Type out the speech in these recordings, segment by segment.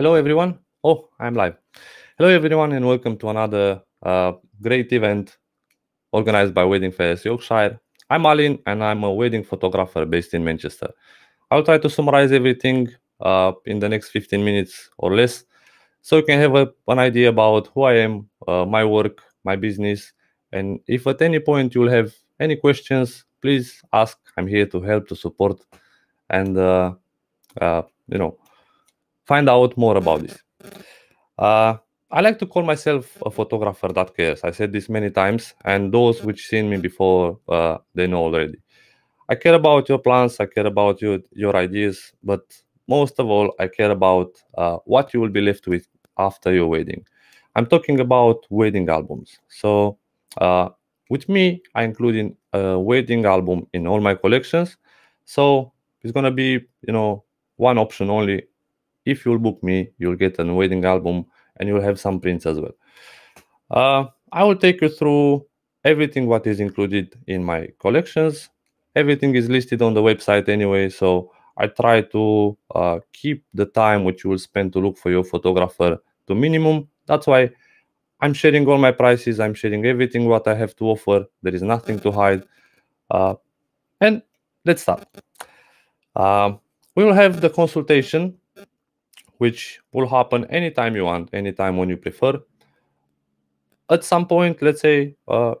Hello, everyone. Oh, I'm live. Hello, everyone, and welcome to another uh, great event organized by Wedding Fayres Yorkshire. I'm Alin, and I'm a wedding photographer based in Manchester. I'll try to summarize everything uh, in the next 15 minutes or less so you can have a, an idea about who I am, uh, my work, my business. And if at any point you'll have any questions, please ask. I'm here to help, to support, and uh, uh, you know, find out more about this. Uh, I like to call myself a photographer that cares. I said this many times, and those which seen me before, uh, they know already. I care about your plans. I care about your your ideas, but most of all, I care about uh, what you will be left with after your wedding. I'm talking about wedding albums. So uh, with me, I include a wedding album in all my collections. So it's gonna be, you know, one option only. If you'll book me, you'll get a wedding album and you'll have some prints as well. Uh, I will take you through everything what is included in my collections. Everything is listed on the website anyway, so I try to uh, keep the time which you will spend to look for your photographer to minimum. That's why I'm sharing all my prices. I'm sharing everything what I have to offer. There is nothing to hide. Uh, and let's start. Uh, we will have the consultation, which will happen anytime you want, anytime when you prefer. At some point, let's say uh,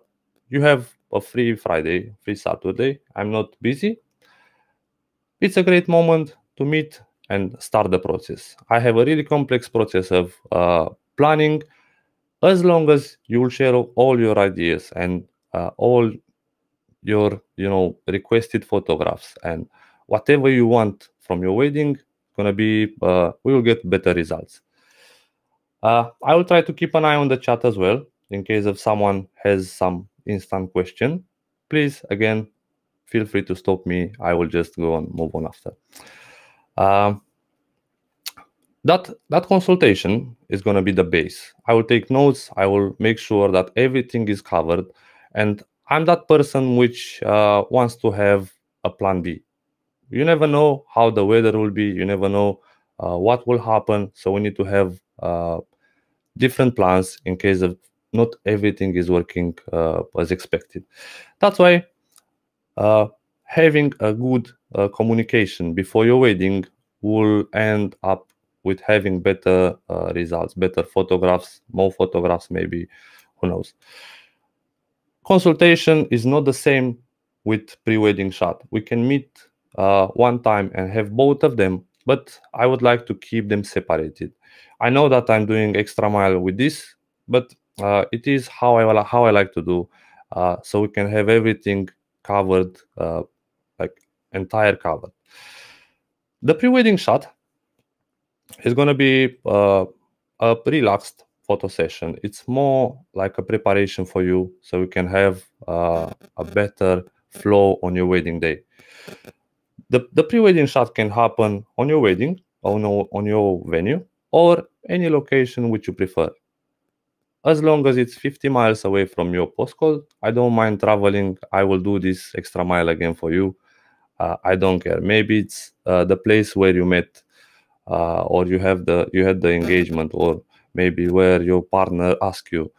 you have a free Friday, free Saturday. I'm not busy it's a great moment to meet and start the process. I have a really complex process of uh, planning. As long as you will share all your ideas and uh, all your you know requested photographs and whatever you want from your wedding, gonna be uh, we will get better results. Uh, I will try to keep an eye on the chat as well in case if someone has some instant question. Please again feel free to stop me. I will just go and move on after. Um, that that consultation is going to be the base. I will take notes. I will make sure that everything is covered, and I'm that person which uh, wants to have a plan B. You never know how the weather will be. You never know uh, what will happen. So we need to have uh, different plans in case of not everything is working uh, as expected. That's why uh, having a good uh, communication before your wedding will end up with having better uh, results, better photographs, more photographs, maybe, who knows. Consultation is not the same with pre-wedding shot. We can meet uh, one time and have both of them, but I would like to keep them separated. I know that I'm doing extra mile with this, but uh, it is how I how I like to do, uh, so we can have everything covered, uh, like entire covered. The pre-wedding shot is going to be uh, a relaxed photo session. It's more like a preparation for you, so you can have uh, a better flow on your wedding day. The, the pre-wedding shot can happen on your wedding, on, on your venue, or any location which you prefer. As long as it's 50 miles away from your postcode i don't mind traveling. I will do this extra mile again for you. Uh, i don't care. Maybe it's uh, the place where you met uh, or you have the you had the engagement or maybe where your partner asked you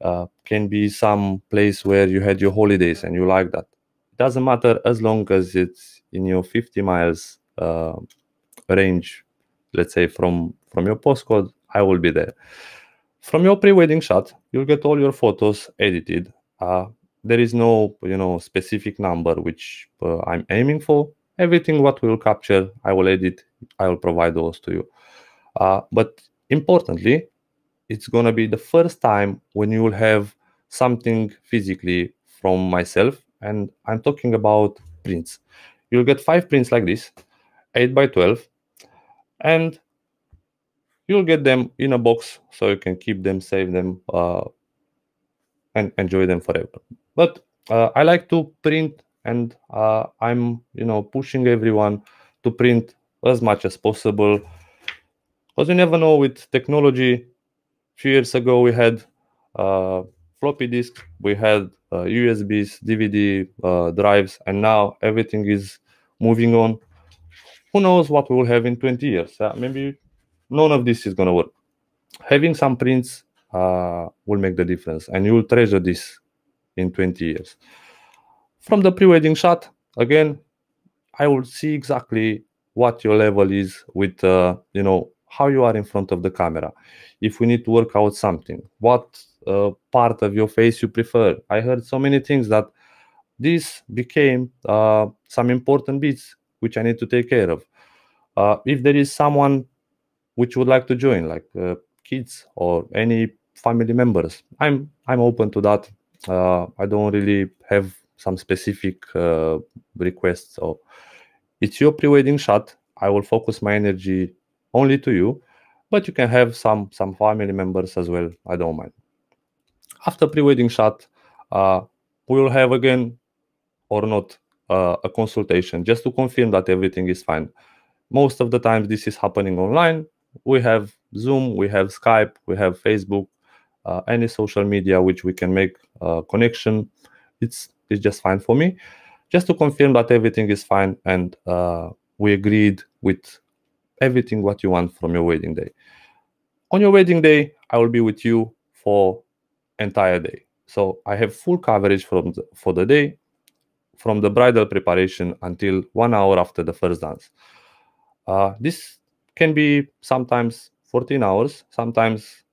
uh, can be some place where you had your holidays and you like that. It doesn't matter as long as it's in your 50 miles uh, range let's say from from your postcode i will be there from your pre-wedding shot, you'll get all your photos edited. Uh, there is no, you know, specific number which uh, I'm aiming for. Everything what we'll capture, I will edit. I will provide those to you. Uh, but importantly, it's gonna be the first time when you will have something physically from myself, and I'm talking about prints. You'll get five prints like this, eight by twelve, and you'll get them in a box so you can keep them save them uh, and enjoy them forever. But uh, i like to print and uh, i'm you know pushing everyone to print as much as possible. Because you never know with technology a few years ago we had uh, floppy disk we had usbs uh, dvd uh, drives and now everything is moving on who knows what we will have in 20 years maybe none of this is going to work. Having some prints uh, will make the difference, and you will treasure this in 20 years. From the pre-wedding shot, again, I will see exactly what your level is with, uh, you know, how you are in front of the camera. If we need to work out something, what uh, part of your face you prefer. I heard so many things that this became uh, some important bits which I need to take care of. Uh, if there is someone which would like to join, like uh, kids or any family members, I'm I'm open to that. Uh, I don't really have some specific requests. So it's your pre-wedding shot. I will focus my energy only to you, but you can have some some family members as well. I don't mind. After pre-wedding shot, uh, we will have again or not uh, a consultation just to confirm that everything is fine. Most of the times this is happening online. We have Zoom, we have Skype, we have Facebook, uh, any social media which we can make a connection. It's it's just fine for me. Just to confirm that everything is fine and uh, we agreed with everything what you want from your wedding day. On your wedding day, I will be with you for entire day. So I have full coverage from the, for the day from the bridal preparation until one hour after the first dance. Uh, this can be sometimes 14 hours, sometimes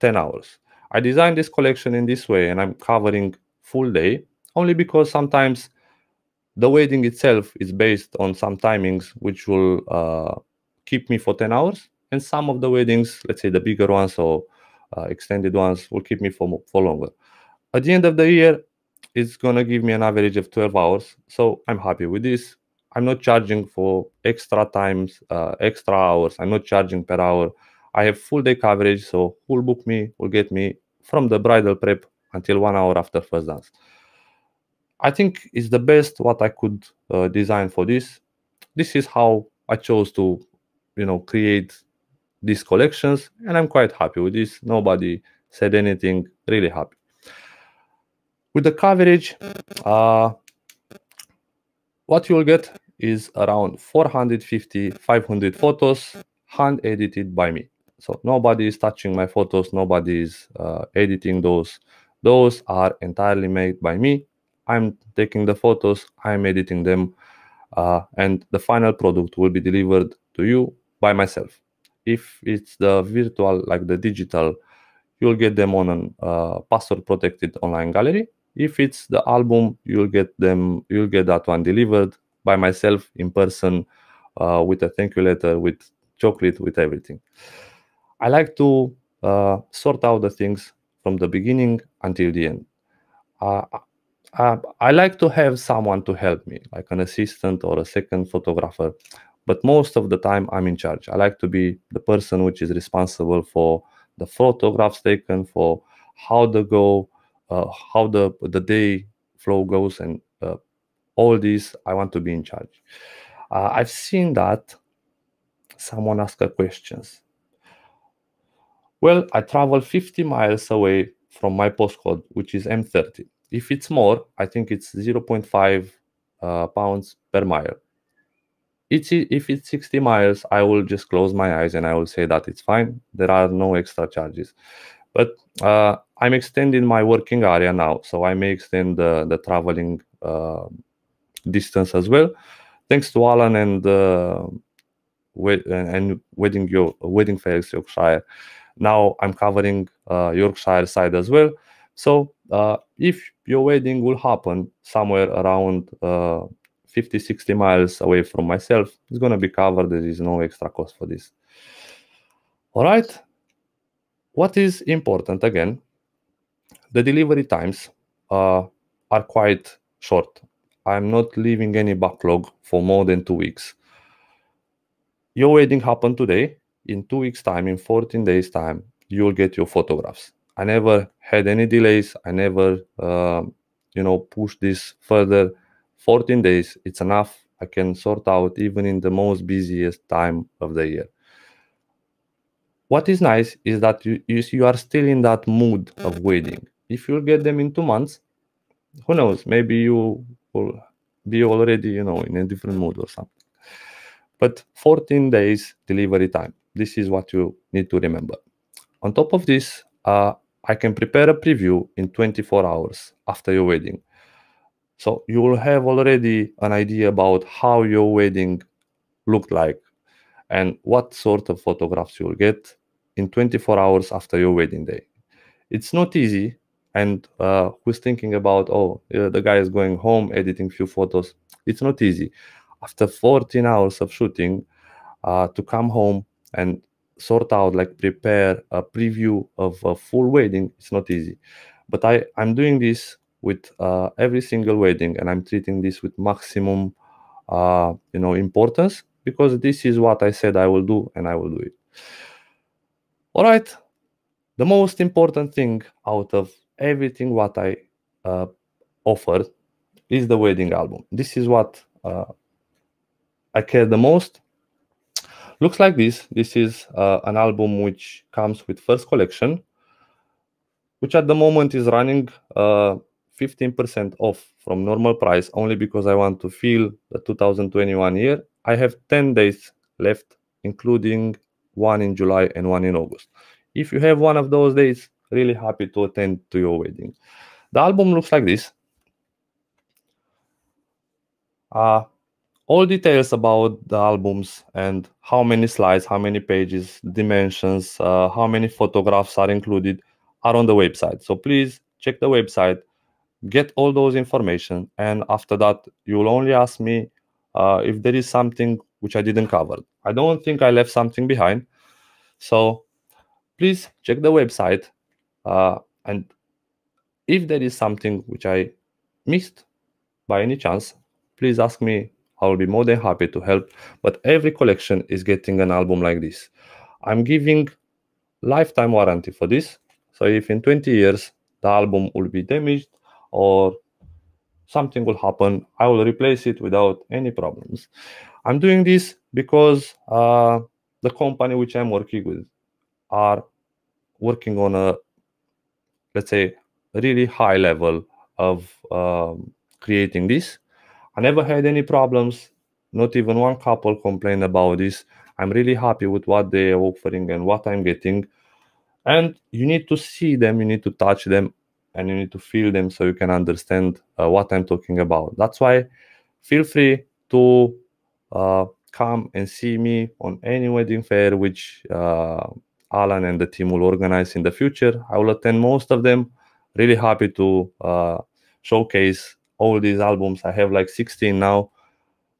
10 hours. I designed this collection in this way and I'm covering full day only because sometimes the wedding itself is based on some timings which will uh, keep me for 10 hours and some of the weddings let's say the bigger ones or uh, extended ones will keep me for, for longer. At the end of the year it's gonna give me an average of 12 hours so i'm happy with this. I'm not charging for extra times uh, extra hours. I'm not charging per hour. I have full day coverage so who'll book me will get me from the bridal prep until one hour after first dance. I think it's the best what i could uh, design for this. This is how i chose to you know create these collections and i'm quite happy with this nobody said anything really happy with the coverage, uh, what you'll get is around 450, 500 photos hand edited by me. So nobody is touching my photos, nobody is uh, editing those. Those are entirely made by me. I'm taking the photos, I'm editing them, uh, and the final product will be delivered to you by myself. If it's the virtual, like the digital, you'll get them on a uh, password protected online gallery if it's the album, you'll get them. You'll get that one delivered by myself in person uh, with a thank you letter, with chocolate, with everything. I like to uh, sort out the things from the beginning until the end. Uh, uh, I like to have someone to help me, like an assistant or a second photographer. But most of the time, I'm in charge. I like to be the person which is responsible for the photographs taken, for how the go, uh, how the the day flow goes and uh, all these i want to be in charge. Uh, i've seen that someone asked a questions well i travel 50 miles away from my postcode which is m30 if it's more i think it's 0.5 uh, pounds per mile it's if it's 60 miles i will just close my eyes and i will say that it's fine there are no extra charges but uh, I'm extending my working area now, so I may extend the, the traveling uh, distance as well. Thanks to Alan and uh, and Wedding your Wedding Fayres Yorkshire. Now I'm covering uh, Yorkshire side as well. So uh, if your wedding will happen somewhere around uh, 50, 60 miles away from myself, it's going to be covered. There is no extra cost for this. All right. What is important again the delivery times uh, are quite short. I'm not leaving any backlog for more than two weeks. Your wedding happened today. In two weeks' time, in 14 days' time, you'll get your photographs. I never had any delays. I never, uh, you know, pushed this further. 14 days, it's enough. I can sort out even in the most busiest time of the year what is nice is that you, you, you are still in that mood of waiting if you'll get them in two months who knows maybe you will be already you know in a different mood or something but 14 days delivery time this is what you need to remember. On top of this, uh, I can prepare a preview in 24 hours after your wedding. So you will have already an idea about how your wedding looked like and what sort of photographs you will get in 24 hours after your wedding day. It's not easy. And uh, who's thinking about, oh, the guy is going home editing few photos? It's not easy. After 14 hours of shooting, uh, to come home and sort out, like prepare a preview of a full wedding, it's not easy. But I, I'm doing this with uh, every single wedding and I'm treating this with maximum, uh, you know, importance because this is what I said I will do and I will do it. All right. The most important thing out of everything what I uh, offered is the wedding album. This is what uh, I care the most. Looks like this. This is uh, an album which comes with first collection, which at the moment is running 15% uh, off from normal price only because I want to feel the 2021 year. I have 10 days left, including one in July and one in August. If you have one of those days, really happy to attend to your wedding. The album looks like this. Uh, all details about the albums and how many slides, how many pages, dimensions, uh, how many photographs are included are on the website. So please check the website, get all those information, and after that, you will only ask me uh, if there is something which I didn't cover. I don't think I left something behind. So please check the website. Uh, and if there is something which I missed by any chance, please ask me. I will be more than happy to help. But every collection is getting an album like this. I'm giving lifetime warranty for this. So if in 20 years the album will be damaged or something will happen, I will replace it without any problems. I'm doing this because uh, the company which I'm working with are working on a, let's say, really high level of um, creating this. I never had any problems. Not even one couple complained about this. I'm really happy with what they are offering and what I'm getting. And you need to see them, you need to touch them, and you need to feel them so you can understand uh, what I'm talking about. That's why feel free to uh, come and see me on any wedding fair which uh, Alan and the team will organize in the future. I will attend most of them. Really happy to uh, showcase all these albums. I have like 16 now.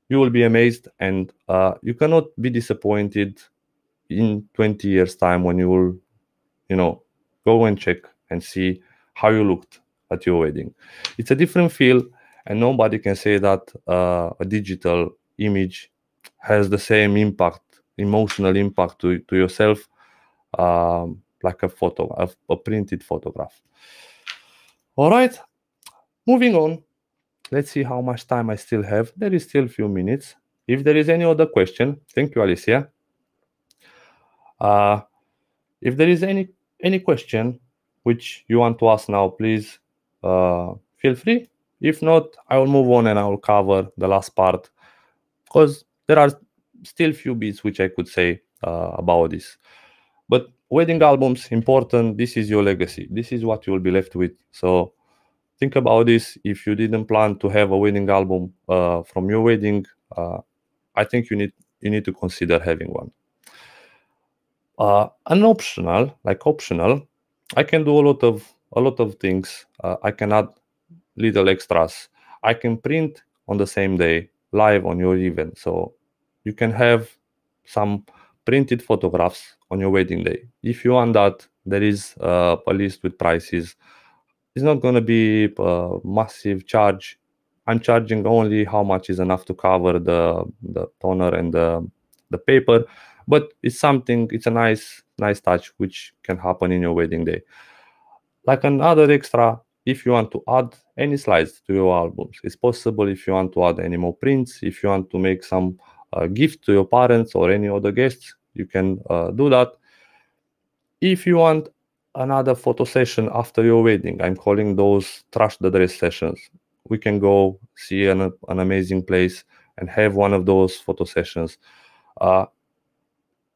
You will be amazed and uh, you cannot be disappointed in 20 years time when you will, you know, go and check and see how you looked at your wedding. It's a different feel, and nobody can say that uh, a digital image has the same impact, emotional impact to, to yourself, um, like a photo, a, a printed photograph. All right, moving on. Let's see how much time I still have. There is still a few minutes. If there is any other question, thank you, Alicia. Uh, if there is any any question, which you want to ask now, please uh, feel free. If not, I will move on and I will cover the last part because there are still few bits which I could say uh, about this. But wedding albums important. This is your legacy. This is what you will be left with. So think about this. If you didn't plan to have a wedding album uh, from your wedding, uh, I think you need you need to consider having one. Uh, an optional, like optional, I can do a lot of a lot of things. Uh, I can add little extras. I can print on the same day live on your event, so you can have some printed photographs on your wedding day. If you want that, there is uh, a list with prices. It's not going to be a massive charge. I'm charging only how much is enough to cover the the toner and the the paper, but it's something. It's a nice nice touch which can happen in your wedding day. Like another extra, if you want to add any slides to your albums, it's possible. If you want to add any more prints, if you want to make some uh, gift to your parents or any other guests, you can uh, do that. If you want another photo session after your wedding, I'm calling those trash the dress sessions. We can go see an, an amazing place and have one of those photo sessions. Uh,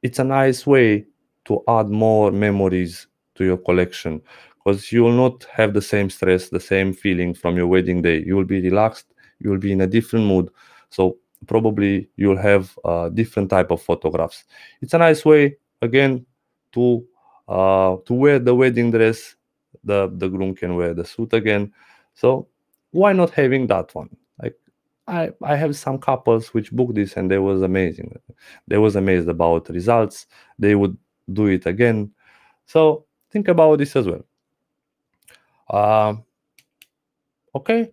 it's a nice way to add more memories to your collection because you will not have the same stress, the same feeling from your wedding day. You will be relaxed, you will be in a different mood. So probably you'll have a different type of photographs. It's a nice way, again, to uh, to wear the wedding dress. The the groom can wear the suit again. So why not having that one? Like I I have some couples which booked this and they was amazing. They was amazed about results. They would do it again. So think about this as well. Uh, okay,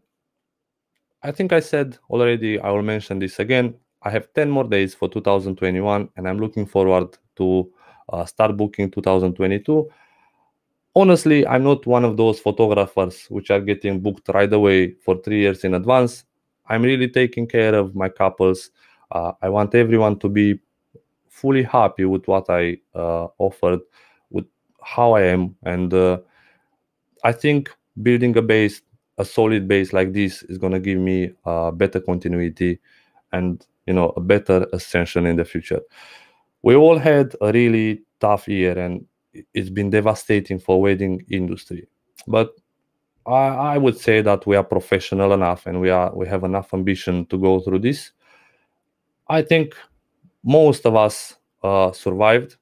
I think I said already, I will mention this again. I have 10 more days for 2021 and I'm looking forward to uh, start booking 2022. Honestly, I'm not one of those photographers which are getting booked right away for three years in advance. I'm really taking care of my couples. Uh, I want everyone to be fully happy with what I uh, offered, with how I am. And uh, I think building a base a solid base like this is going to give me a better continuity and you know a better ascension in the future. We all had a really tough year and it's been devastating for wedding industry. But I, I would say that we are professional enough and we are we have enough ambition to go through this. I think most of us uh, survived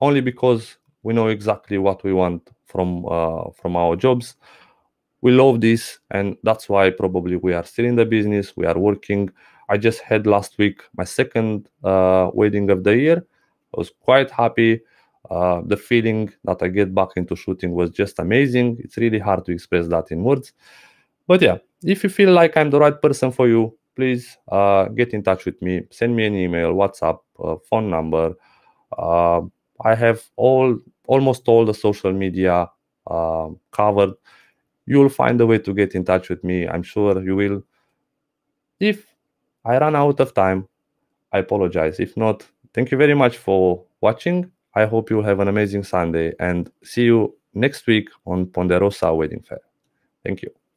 only because we know exactly what we want from uh, from our jobs. We love this and that's why probably we are still in the business we are working. I just had last week my second uh, wedding of the year. I was quite happy. Uh, the feeling that i get back into shooting was just amazing. It's really hard to express that in words. But yeah if you feel like i'm the right person for you please uh, get in touch with me send me an email whatsapp uh, phone number uh, i have all almost all the social media covered you'll find a way to get in touch with me. I'm sure you will. If I run out of time, I apologize. If not, thank you very much for watching. I hope you have an amazing Sunday and see you next week on Ponderosa Wedding Fair. Thank you.